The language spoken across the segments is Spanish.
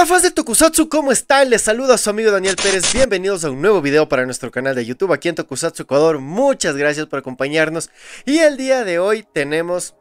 Hola fans de Tokusatsu, ¿cómo están? Les saluda su amigo Daniel Pérez, bienvenidos a un nuevo video para nuestro canal de YouTube aquí en Tokusatsu Ecuador, muchas gracias por acompañarnos. Y el día de hoy tenemos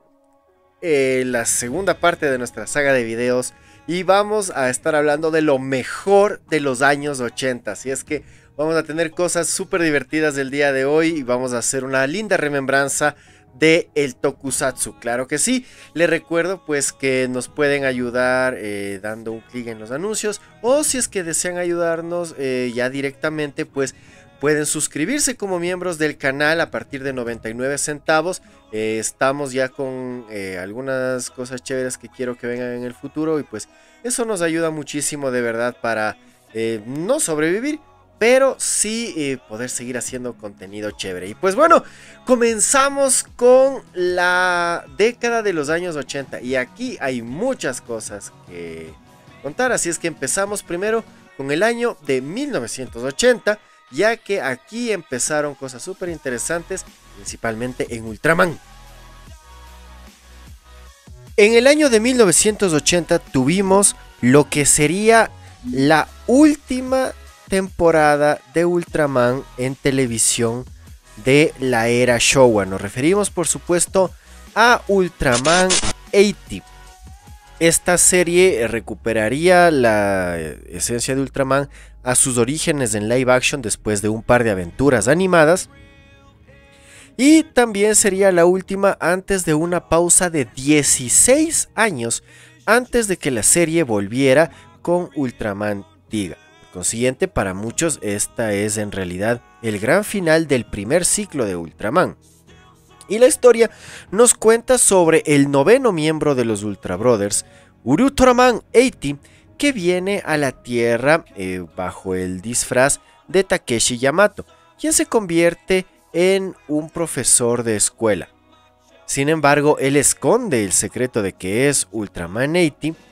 eh, la segunda parte de nuestra saga de videos y vamos a estar hablando de lo mejor de los años 80, así es que vamos a tener cosas súper divertidas del día de hoy y vamos a hacer una linda remembranza de el tokusatsu. Claro que sí. Les recuerdo pues que nos pueden ayudar eh, dando un clic en los anuncios o si es que desean ayudarnos eh, ya directamente pues pueden suscribirse como miembros del canal a partir de 99 centavos. Eh, estamos ya con algunas cosas chéveres que quiero que vengan en el futuro y pues eso nos ayuda muchísimo de verdad para no sobrevivir pero sí eh, poder seguir haciendo contenido chévere. Y pues bueno, comenzamos con la década de los años 80 y aquí hay muchas cosas que contar, así es que empezamos primero con el año de 1980, ya que aquí empezaron cosas súper interesantes, principalmente en Ultraman. En el año de 1980 tuvimos lo que sería la última temporada de Ultraman en televisión de la era Showa. Nos referimos, por supuesto, a Ultraman 80. Esta serie recuperaría la esencia de Ultraman a sus orígenes en live action después de un par de aventuras animadas. Y también sería la última antes de una pausa de 16 años antes de que la serie volviera con Ultraman Tiga consiguiente, para muchos esta es en realidad el gran final del primer ciclo de Ultraman. Y la historia nos cuenta sobre el noveno miembro de los Ultra Brothers, Ultraman 80, que viene a la Tierra eh, bajo el disfraz de Takeshi Yamato, quien se convierte en un profesor de escuela. Sin embargo, él esconde el secreto de que es Ultraman 80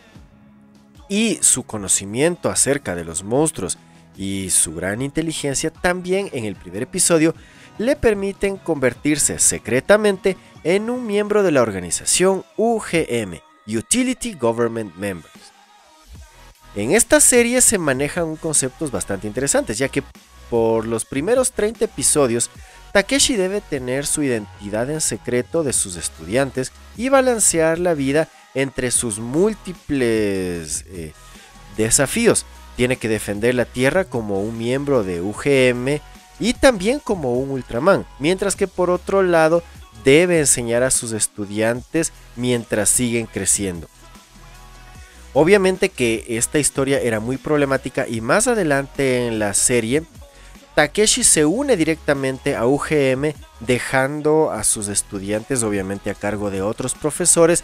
y su conocimiento acerca de los monstruos y su gran inteligencia también en el primer episodio le permiten convertirse secretamente en un miembro de la organización UGM, Utility Government Members. En esta serie se manejan conceptos bastante interesantes, ya que por los primeros 30 episodios, Takeshi debe tener su identidad en secreto de sus estudiantes y balancear la vida entre sus múltiples eh, desafíos. Tiene que defender la Tierra como un miembro de UGM y también como un Ultraman, mientras que por otro lado debe enseñar a sus estudiantes mientras siguen creciendo. Obviamente que esta historia era muy problemática y más adelante en la serie, Takeshi se une directamente a UGM dejando a sus estudiantes obviamente a cargo de otros profesores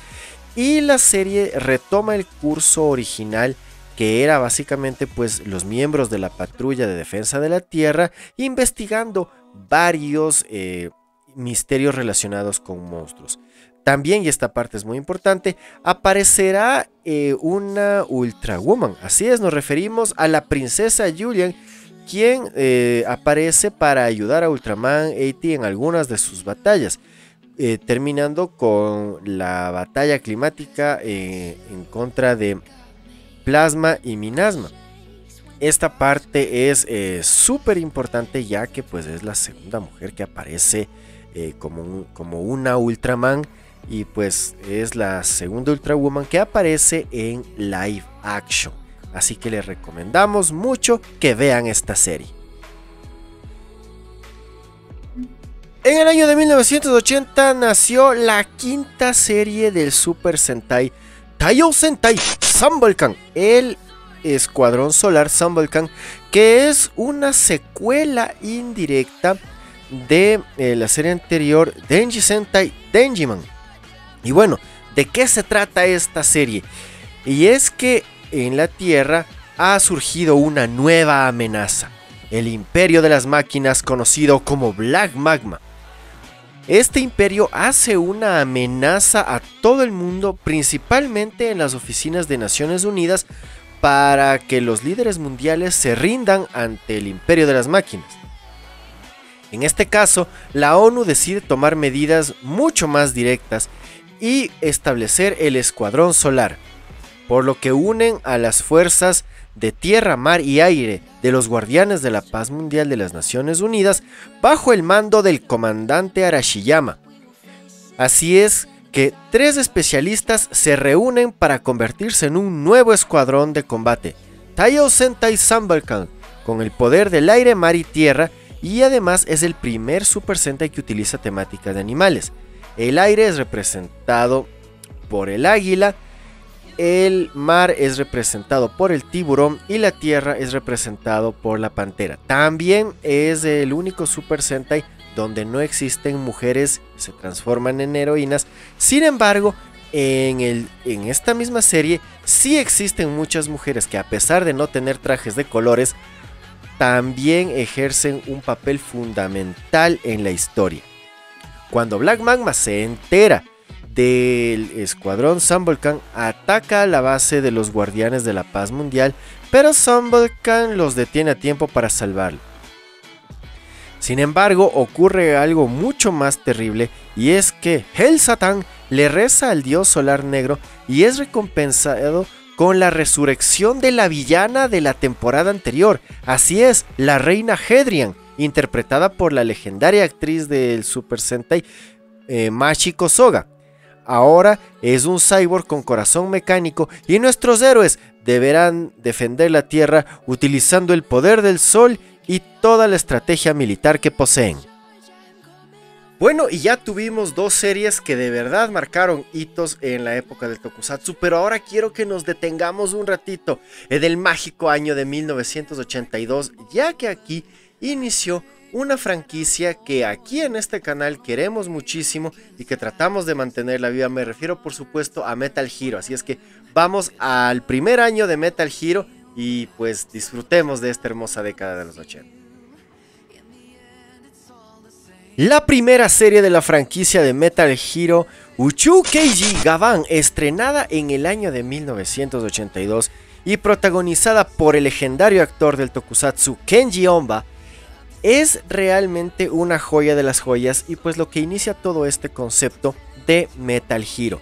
y la serie retoma el curso original que era básicamente pues los miembros de la patrulla de defensa de la Tierra investigando varios eh, misterios relacionados con monstruos. También, y esta parte es muy importante, aparecerá eh, una Ultra Woman. Así es, nos referimos a la princesa Julian, quien eh, aparece para ayudar a Ultraman 80 en algunas de sus batallas. Eh, terminando con la batalla climática eh, en contra de Plasma y Minasma. Esta parte es eh, súper importante ya que pues es la segunda mujer que aparece como, como una Ultraman y pues es la segunda Ultra Woman que aparece en live action. Así que les recomendamos mucho que vean esta serie. En el año de 1980 nació la quinta serie del Super Sentai Taiyo Sentai Sun Volcan, el Escuadrón Solar Sun Volcan, que es una secuela indirecta de eh, la serie anterior Denji Sentai Denjiman. Y bueno, ¿de qué se trata esta serie? Y es que en la Tierra ha surgido una nueva amenaza, el Imperio de las Máquinas conocido como Black Magma este imperio hace una amenaza a todo el mundo, principalmente en las oficinas de Naciones Unidas, para que los líderes mundiales se rindan ante el imperio de las máquinas. En este caso, la ONU decide tomar medidas mucho más directas y establecer el Escuadrón Solar. por lo que unen a las fuerzas de tierra, mar y aire de los guardianes de la paz mundial de las Naciones Unidas bajo el mando del comandante Arashiyama. Así es que tres especialistas se reúnen para convertirse en un nuevo escuadrón de combate, Taiyo Sentai Sambalkan, con el poder del aire, mar y tierra, y además es el primer Super Sentai que utiliza temática de animales. El aire es representado por el águila, el mar es representado por el tiburón y la tierra es representado por la pantera. También es el único Super Sentai donde no existen mujeres se transforman en heroínas. Sin embargo, en, el, en esta misma serie sí existen muchas mujeres que a pesar de no tener trajes de colores, también ejercen un papel fundamental en la historia. Cuando Black Magma se entera del escuadrón Sunvolcan ataca la base de los guardianes de la paz mundial, pero Sunvolcan los detiene a tiempo para salvarlo. Sin embargo, ocurre algo mucho más terrible y es que Hel Satan le reza al dios solar negro y es recompensado con la resurrección de la villana de la temporada anterior. Así es, la reina Hedrian, interpretada por la legendaria actriz del Super Sentai eh, Machiko Soga. Ahora es un cyborg con corazón mecánico y nuestros héroes deberán defender la Tierra utilizando el poder del Sol y toda la estrategia militar que poseen. Bueno, y ya tuvimos dos series que de verdad marcaron hitos en la época del Tokusatsu, pero ahora quiero que nos detengamos un ratito en el mágico año de 1982, ya que aquí inició una franquicia que aquí en este canal queremos muchísimo y que tratamos de mantener la vida. Me refiero por supuesto a Metal Hero. Así es que vamos al primer año de Metal Hero y pues disfrutemos de esta hermosa década de los 80. La primera serie de la franquicia de Metal Hero, Uchu Keiji Gavan, estrenada en el año de 1982 y protagonizada por el legendario actor del tokusatsu Kenji Omba, es realmente una joya de las joyas y pues lo que inicia todo este concepto de Metal Hero.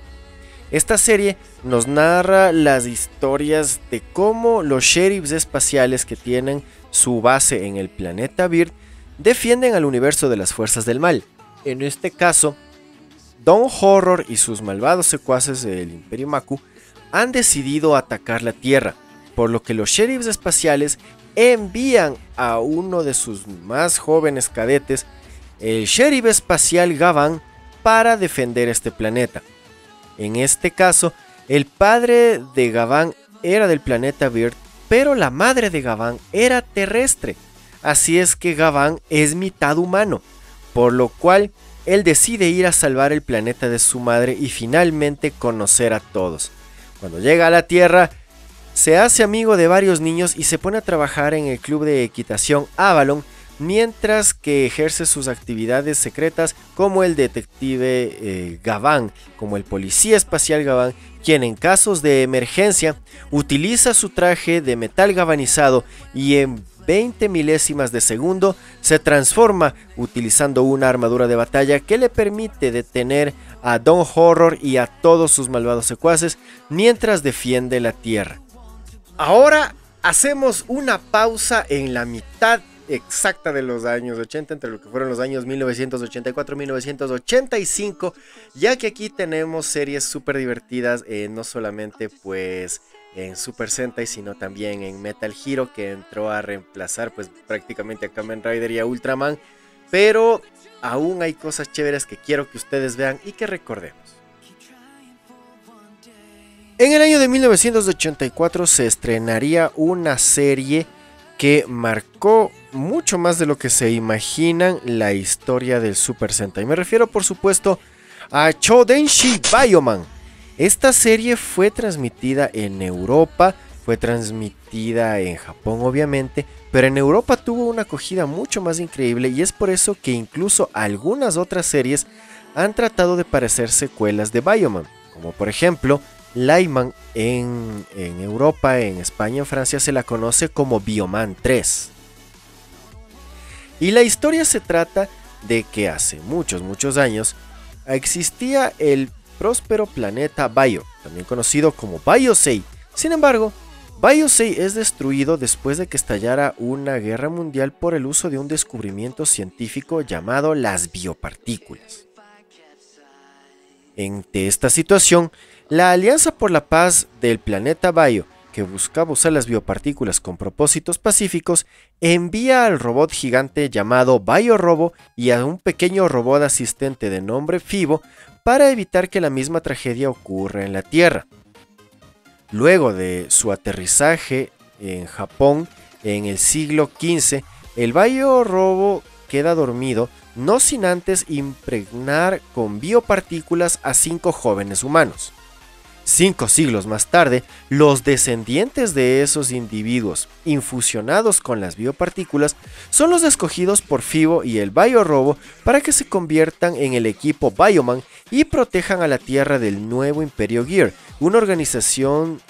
Esta serie nos narra las historias de cómo los sheriffs espaciales que tienen su base en el planeta Bird defienden al universo de las fuerzas del mal. En este caso, Don Horror y sus malvados secuaces del Imperio Maku han decidido atacar la Tierra, por lo que los sheriffs espaciales envían a uno de sus más jóvenes cadetes, el sheriff espacial Gavan, para defender este planeta. En este caso, el padre de Gavan era del planeta Bird, pero la madre de Gavan era terrestre. Así es que Gavan es mitad humano, por lo cual él decide ir a salvar el planeta de su madre y finalmente conocer a todos. Cuando llega a la Tierra, se hace amigo de varios niños y se pone a trabajar en el club de equitación Avalon, mientras que ejerce sus actividades secretas como el detective eh, como el policía espacial Gaván, quien en casos de emergencia utiliza su traje de metal gavanizado y en 20 milésimas de segundo se transforma utilizando una armadura de batalla que le permite detener a Don Horror y a todos sus malvados secuaces mientras defiende la Tierra. Ahora hacemos una pausa en la mitad exacta de los años 80, entre lo que fueron los años 1984 1985, ya que aquí tenemos series súper divertidas, no solamente pues en Super Sentai, sino también en Metal Hero, que entró a reemplazar pues prácticamente a Kamen Rider y a Ultraman, pero aún hay cosas chéveres que quiero que ustedes vean y que recordemos. En el año de 1984 se estrenaría una serie que marcó mucho más de lo que se imaginan la historia del Super Sentai. Me refiero por supuesto a Chodenshi Bioman. Esta serie fue transmitida en Europa, fue transmitida en Japón obviamente, pero en Europa tuvo una acogida mucho más increíble y es por eso que incluso algunas otras series han tratado de parecer secuelas de Bioman, como por ejemplo Lyman en, en, Europa, en España, en Francia se la conoce como Bioman 3. Y la historia se trata de que hace muchos, muchos años existía el próspero planeta Bio, también conocido como Biosei, Sin embargo, Biosei es destruido después de que estallara una guerra mundial por el uso de un descubrimiento científico llamado las biopartículas. Ante esta situación, la Alianza por la Paz del planeta Bio, que buscaba usar las biopartículas con propósitos pacíficos, envía al robot gigante llamado Biorobo y a un pequeño robot asistente de nombre Fibo para evitar que la misma tragedia ocurra en la Tierra. Luego de su aterrizaje en Japón en el siglo XV, el Biorobo queda dormido no sin antes impregnar con biopartículas a cinco jóvenes humanos. Cinco siglos más tarde, los descendientes de esos individuos, infusionados con las biopartículas, son los escogidos por Fibo y el Biorobo para que se conviertan en el equipo Bioman y protejan a la Tierra del nuevo Imperio Gear, una organización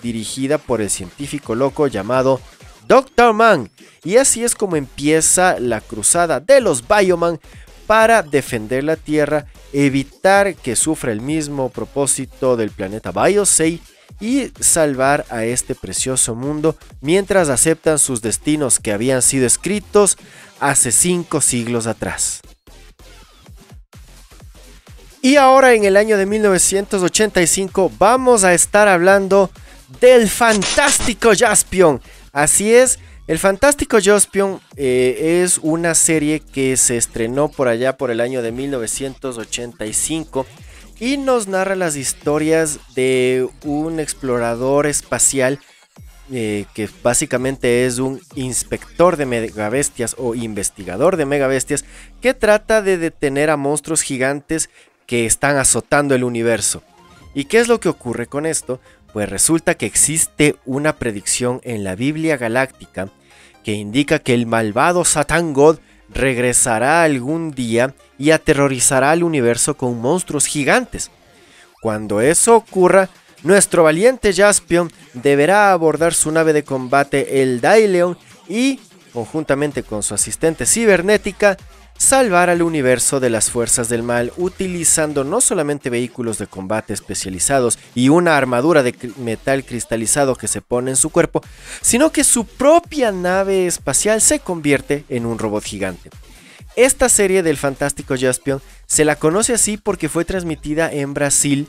dirigida por el científico loco llamado Dr. Man. Y así es como empieza la cruzada de los Bioman para defender la Tierra, evitar que sufra el mismo propósito del planeta Biosei y salvar a este precioso mundo mientras aceptan sus destinos que habían sido escritos hace cinco siglos atrás. Y ahora en el año de 1985 vamos a estar hablando del fantástico Jaspion, Así es, el Fantástico Jaspion eh, es una serie que se estrenó por allá por el año de 1985 y nos narra las historias de un explorador espacial eh, que básicamente es un inspector de megabestias o investigador de megabestias que trata de detener a monstruos gigantes que están azotando el universo. ¿Y qué es lo que ocurre con esto? Pues resulta que existe una predicción en la Biblia Galáctica que indica que el malvado Satan God regresará algún día y aterrorizará al universo con monstruos gigantes. Cuando eso ocurra, nuestro valiente Jaspion deberá abordar su nave de combate el Daileon y, conjuntamente con su asistente cibernética, salvar al universo de las fuerzas del mal utilizando no solamente vehículos de combate especializados y una armadura de metal cristalizado que se pone en su cuerpo, sino que su propia nave espacial se convierte en un robot gigante. Esta serie del fantástico Jaspion se la conoce así porque fue transmitida en Brasil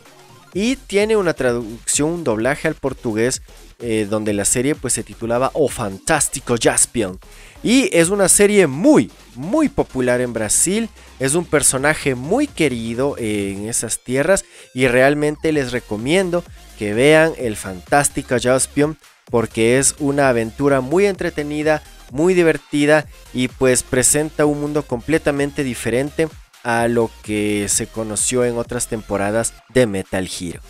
y tiene una traducción, un doblaje al portugués eh, donde la serie pues se titulaba O Fantástico Jaspion. Y es una serie muy, muy popular en Brasil. Es un personaje muy querido en esas tierras. Y realmente les recomiendo que vean el Fantástico Jaspion. Porque es una aventura muy entretenida, muy divertida. Y pues presenta un mundo completamente diferente a lo que se conoció en otras temporadas de Metal Hero.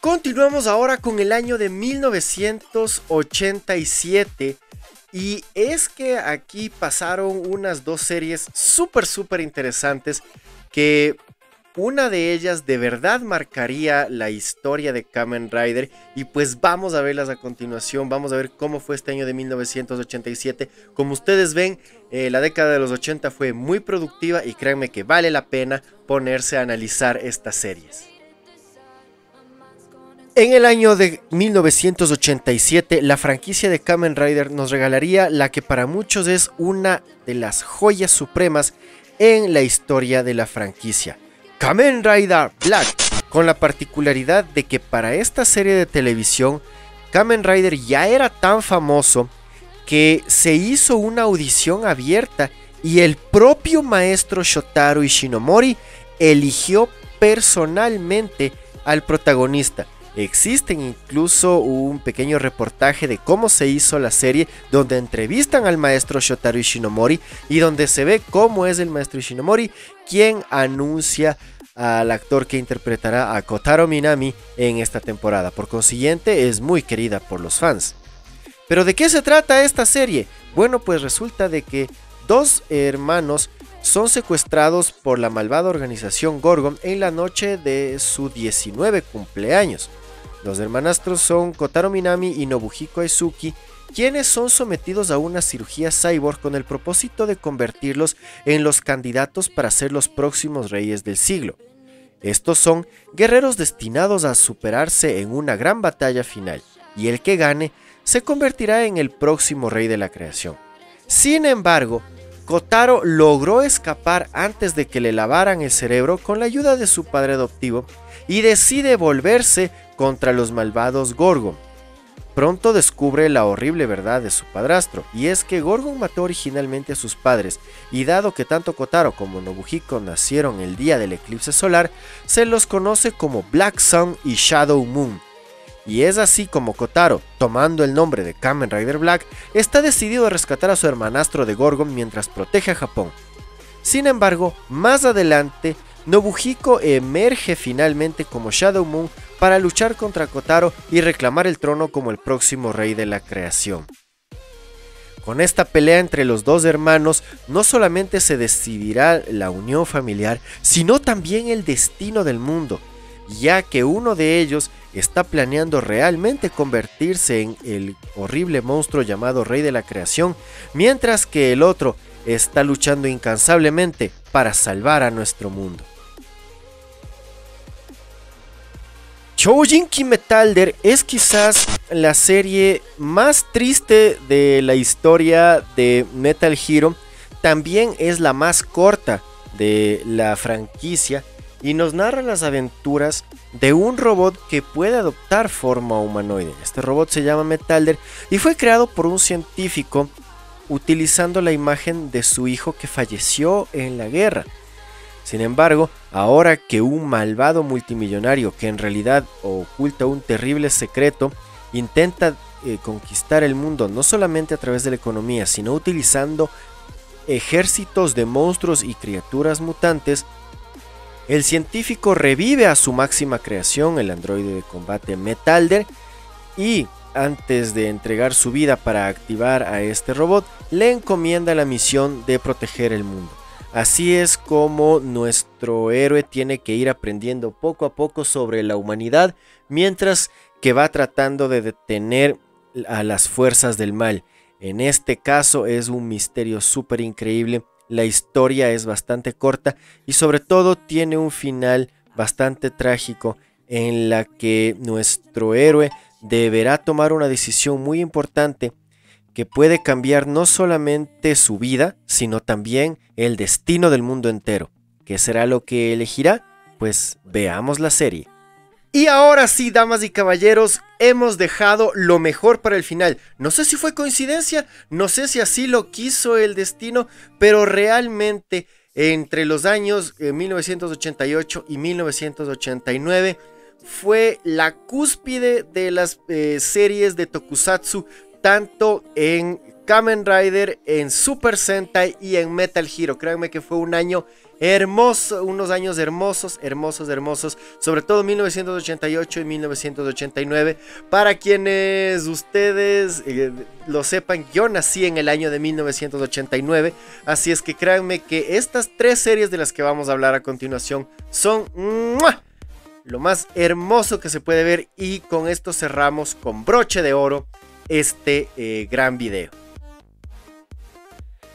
Continuamos ahora con el año de 1987 y es que aquí pasaron unas dos series súper, súper interesantes que una de ellas de verdad marcaría la historia de Kamen Rider y pues vamos a verlas a continuación, vamos a ver cómo fue este año de 1987. Como ustedes ven, eh, la década de los 80 fue muy productiva y créanme que vale la pena ponerse a analizar estas series. En el año de 1987, la franquicia de Kamen Rider nos regalaría la que para muchos es una de las joyas supremas en la historia de la franquicia. Kamen Rider Black, con la particularidad de que para esta serie de televisión, Kamen Rider ya era tan famoso que se hizo una audición abierta y el propio maestro Shotaro Ishinomori eligió personalmente al protagonista Existen incluso un pequeño reportaje de cómo se hizo la serie donde entrevistan al maestro Shotaro Ishinomori y donde se ve cómo es el maestro Ishinomori quien anuncia al actor que interpretará a Kotaro Minami en esta temporada. Por consiguiente, es muy querida por los fans. Pero ¿de qué se trata esta serie? Bueno, pues resulta de que dos hermanos son secuestrados por la malvada organización Gorgon en la noche de su 19 cumpleaños. Los hermanastros son Kotaro Minami y Nobuhiko Ezuki, quienes son sometidos a una cirugía cyborg con el propósito de convertirlos en los candidatos para ser los próximos reyes del siglo. Estos son guerreros destinados a superarse en una gran batalla final. y el que gane se convertirá en el próximo rey de la creación. Sin embargo, Kotaro logró escapar antes de que le lavaran el cerebro con la ayuda de su padre adoptivo y decide volverse contra los malvados Gorgon. Pronto descubre la horrible verdad de su padrastro, y es que Gorgon mató originalmente a sus padres, y dado que tanto Kotaro como Nobuhiko nacieron el día del eclipse solar, se los conoce como Black Sun y Shadow Moon, y es así como Kotaro, tomando el nombre de Kamen Rider Black, está decidido a rescatar a su hermanastro de Gorgon mientras protege a Japón. Sin embargo, más adelante, Nobuhiko emerge finalmente como Shadow Moon para luchar contra Kotaro y reclamar el trono como el próximo rey de la creación. Con esta pelea entre los dos hermanos, no solamente se decidirá la unión familiar, sino también el destino del mundo, ya que uno de ellos está planeando realmente convertirse en el horrible monstruo llamado Rey de la Creación, mientras que el otro está luchando incansablemente para salvar a nuestro mundo. Choujinki Metalder es quizás la serie más triste de la historia de Metal Hero. También es la más corta de la franquicia y nos narra las aventuras de un robot que puede adoptar forma humanoide. Este robot se llama Metalder y fue creado por un científico utilizando la imagen de su hijo que falleció en la guerra. Sin embargo, ahora que un malvado multimillonario que en realidad oculta un terrible secreto intenta eh, conquistar el mundo no solamente a través de la economía, sino utilizando ejércitos de monstruos y criaturas mutantes, el científico revive a su máxima creación, el androide de combate Metalder, y antes de entregar su vida para activar a este robot, le encomienda la misión de proteger el mundo. Así es como nuestro héroe tiene que ir aprendiendo poco a poco sobre la humanidad, mientras que va tratando de detener a las fuerzas del mal. En este caso es un misterio súper increíble la historia es bastante corta y sobre todo tiene un final bastante trágico en la que nuestro héroe deberá tomar una decisión muy importante que puede cambiar no solamente su vida, sino también el destino del mundo entero. ¿Qué será lo que elegirá? Pues veamos la serie. Y ahora sí, damas y caballeros, hemos dejado lo mejor para el final. No sé si fue coincidencia, no sé si así lo quiso el destino, pero realmente entre los años 1988 eh, y 1989 fue la cúspide de las eh, series de Tokusatsu, tanto en Kamen Rider, en Super Sentai y en Metal Hero. Créanme que fue un año Hermoso, unos años hermosos, hermosos, hermosos, sobre todo 1988 y 1989. Para quienes ustedes eh, lo sepan, yo nací en el año de 1989, así es que créanme que estas tres series de las que vamos a hablar a continuación son lo más hermoso que se puede ver y con esto cerramos con broche de oro este eh, gran video.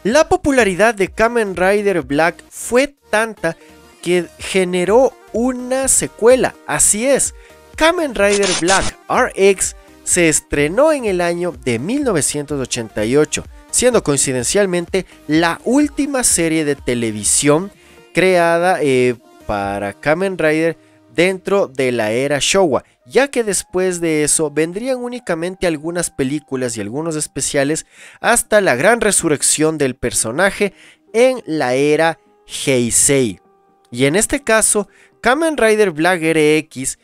La popularidad de Kamen Rider Black fue tanta que generó una secuela. Así es, Kamen Rider Black RX se estrenó en el año de 1988, siendo coincidencialmente la última serie de televisión creada eh, para Kamen Rider dentro de la era Showa, ya que después de eso vendrían únicamente algunas películas y algunos especiales hasta la gran resurrección del personaje en la era Heisei. Y en este caso, Kamen Rider Black RX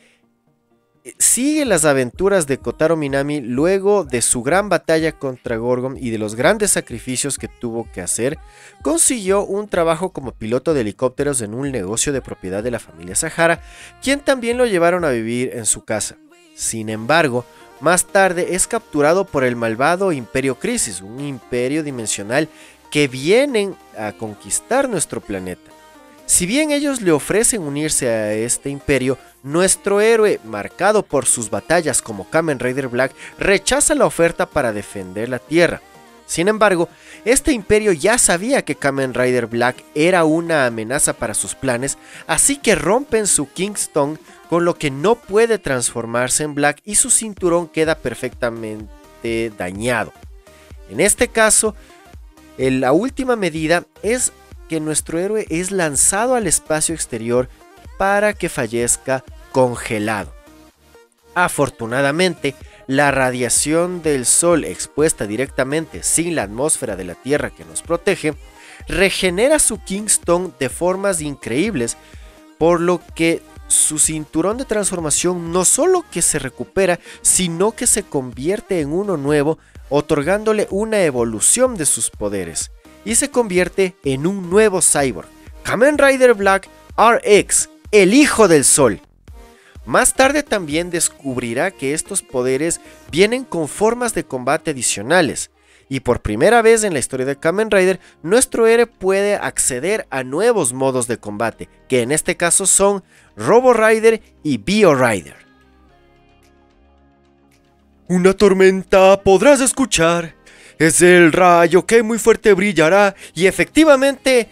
sigue las aventuras de Kotaro Minami luego de su gran batalla contra Gorgon y de los grandes sacrificios que tuvo que hacer, consiguió un trabajo como piloto de helicópteros en un negocio de propiedad de la familia Sahara, quien también lo llevaron a vivir en su casa. Sin embargo, más tarde es capturado por el malvado Imperio Crisis, un imperio dimensional que vienen a conquistar nuestro planeta. Si bien ellos le ofrecen unirse a este imperio, nuestro héroe, marcado por sus batallas como Kamen Rider Black, rechaza la oferta para defender la Tierra. Sin embargo, este imperio ya sabía que Kamen Rider Black era una amenaza para sus planes, así que rompen su Kingston con lo que no puede transformarse en Black y su cinturón queda perfectamente dañado. En este caso, la última medida es que nuestro héroe es lanzado al espacio exterior para que fallezca congelado. Afortunadamente, la radiación del Sol expuesta directamente sin la atmósfera de la Tierra que nos protege, regenera su Kingston de formas increíbles, por lo que su cinturón de transformación no solo que se recupera, sino que se convierte en uno nuevo, otorgándole una evolución de sus poderes, y se convierte en un nuevo cyborg, Kamen Rider Black RX, el Hijo del Sol. Más tarde también descubrirá que estos poderes vienen con formas de combate adicionales, y por primera vez en la historia de Kamen Rider, nuestro héroe puede acceder a nuevos modos de combate, que en este caso son Robo Rider y Bio Rider. Una tormenta podrás escuchar, es el rayo que muy fuerte brillará, y efectivamente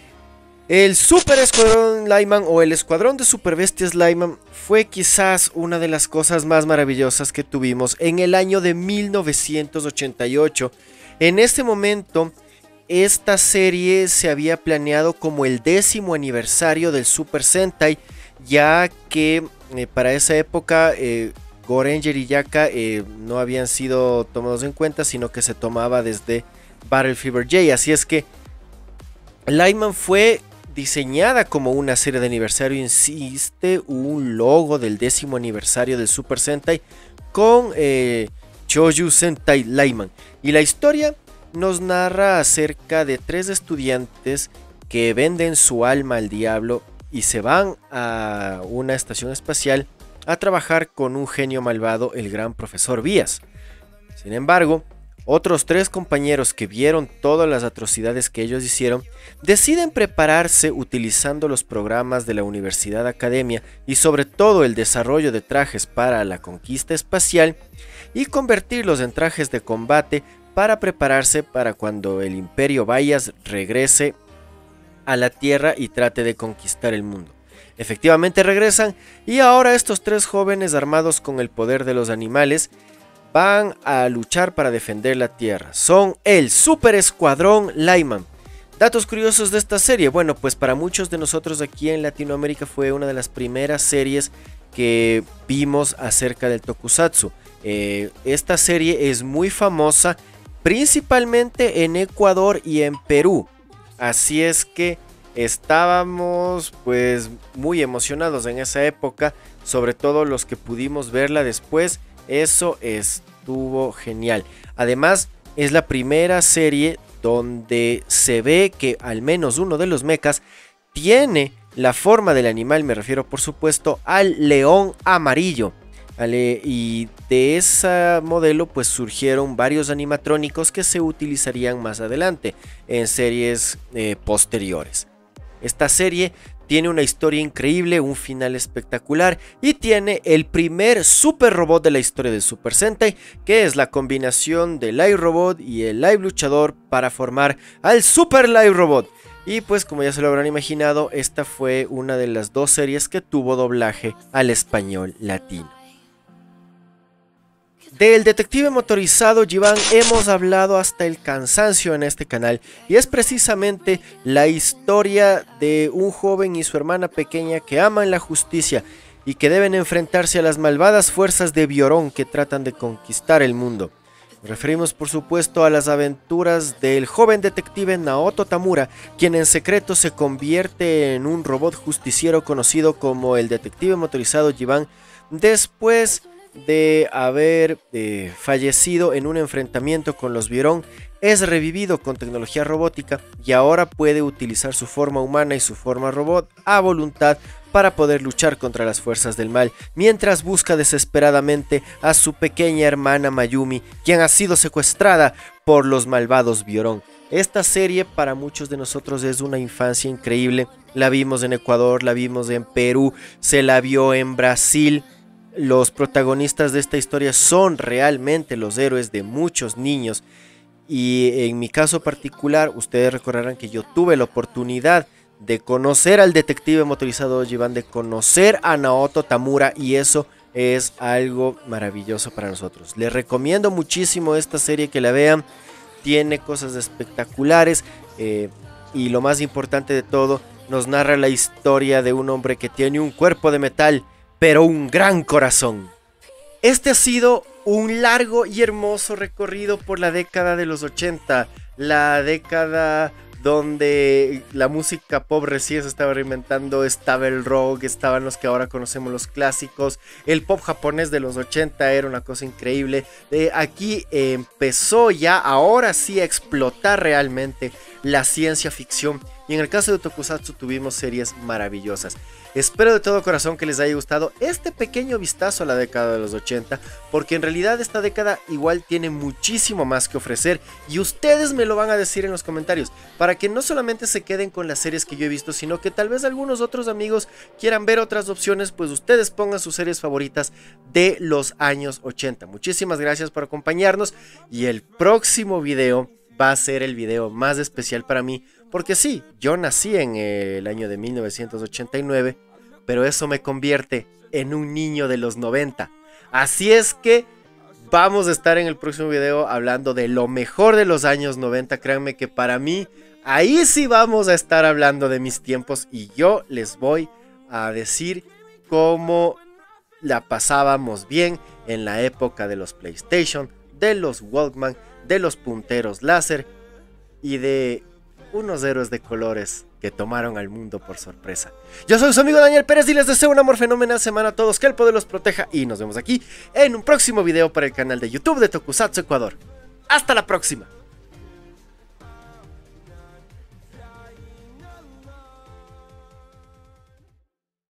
el Super Escuadrón Lyman o el Escuadrón de Super Bestias Lyman fue quizás una de las cosas más maravillosas que tuvimos en el año de 1988. En este momento, esta serie se había planeado como el décimo aniversario del Super Sentai, ya que eh, para esa época eh, Goranger y Yaka eh, no habían sido tomados en cuenta, sino que se tomaba desde Battle Fever J. Así es que Lyman fue diseñada como una serie de aniversario, insiste un logo del décimo aniversario del Super Sentai con eh, Choju Sentai Lyman. Y la historia nos narra acerca de tres estudiantes que venden su alma al diablo y se van a una estación espacial a trabajar con un genio malvado, el gran profesor Vías. Sin embargo, otros tres compañeros que vieron todas las atrocidades que ellos hicieron deciden prepararse utilizando los programas de la Universidad Academia y sobre todo el desarrollo de trajes para la conquista espacial y convertirlos en trajes de combate para prepararse para cuando el Imperio Bayas regrese a la Tierra y trate de conquistar el mundo. Efectivamente regresan y ahora estos tres jóvenes armados con el poder de los animales van a luchar para defender la Tierra. Son el Super Escuadrón Lyman. Datos curiosos de esta serie. Bueno, pues para muchos de nosotros aquí en Latinoamérica fue una de las primeras series que vimos acerca del tokusatsu. Eh, esta serie es muy famosa principalmente en Ecuador y en Perú. Así es que estábamos pues muy emocionados en esa época, sobre todo los que pudimos verla después eso estuvo genial. Además, es la primera serie donde se ve que al menos uno de los mechas tiene la forma del animal, me refiero por supuesto al león amarillo. Y de ese modelo pues surgieron varios animatrónicos que se utilizarían más adelante en series eh, posteriores. Esta serie tiene una historia increíble, un final espectacular y tiene el primer super robot de la historia de Super Sentai, que es la combinación del Live Robot y el Live Luchador para formar al Super Live Robot. Y pues como ya se lo habrán imaginado, esta fue una de las dos series que tuvo doblaje al español latino. Del detective motorizado Jivan hemos hablado hasta el cansancio en este canal y es precisamente la historia de un joven y su hermana pequeña que aman la justicia y que deben enfrentarse a las malvadas fuerzas de Biorón que tratan de conquistar el mundo. Referimos por supuesto a las aventuras del joven detective Naoto Tamura, quien en secreto se convierte en un robot justiciero conocido como el detective motorizado Jivan después de haber eh, fallecido en un enfrentamiento con los Vierón, es revivido con tecnología robótica y ahora puede utilizar su forma humana y su forma robot a voluntad para poder luchar contra las fuerzas del mal, mientras busca desesperadamente a su pequeña hermana Mayumi, quien ha sido secuestrada por los malvados Biorón. Esta serie para muchos de nosotros es una infancia increíble. La vimos en Ecuador, la vimos en Perú, se la vio en Brasil los protagonistas de esta historia son realmente los héroes de muchos niños Y en mi caso particular, ustedes recordarán que yo tuve la oportunidad de conocer al detective motorizado Ojiban, de conocer a Naoto Tamura y eso es algo maravilloso para nosotros. Les recomiendo muchísimo esta serie que la vean, tiene cosas espectaculares eh, y lo más importante de todo, nos narra la historia de un hombre que tiene un cuerpo de metal, pero un gran corazón. Este ha sido un largo y hermoso recorrido por la década de los 80, la década donde la música pop recién se estaba reinventando, estaba el rock, estaban los que ahora conocemos los clásicos, el pop japonés de los 80 era una cosa increíble, eh, aquí empezó ya ahora sí a explotar realmente la ciencia ficción y en el caso de Tokusatsu tuvimos series maravillosas. Espero de todo corazón que les haya gustado este pequeño vistazo a la década de los 80, porque en realidad esta década igual tiene muchísimo más que ofrecer y ustedes me lo van a decir en los comentarios, para que no solamente se queden con las series que yo he visto, sino que tal vez algunos otros amigos quieran ver otras opciones, pues ustedes pongan sus series favoritas de los años 80. Muchísimas gracias por acompañarnos y el próximo video va a ser el video más especial para mí, porque sí, yo nací en el año de 1989, pero eso me convierte en un niño de los 90. Así es que vamos a estar en el próximo video hablando de lo mejor de los años 90. Créanme que para mí, ahí sí vamos a estar hablando de mis tiempos y yo les voy a decir cómo la pasábamos bien en la época de los PlayStation, de los Walkman, de los punteros láser y de unos héroes de colores que tomaron al mundo por sorpresa. Yo soy su amigo Daniel Pérez y les deseo una amor fenomenal semana a todos, que el poder los proteja y nos vemos aquí en un próximo video para el canal de YouTube de Tokusatsu Ecuador. Hasta la próxima.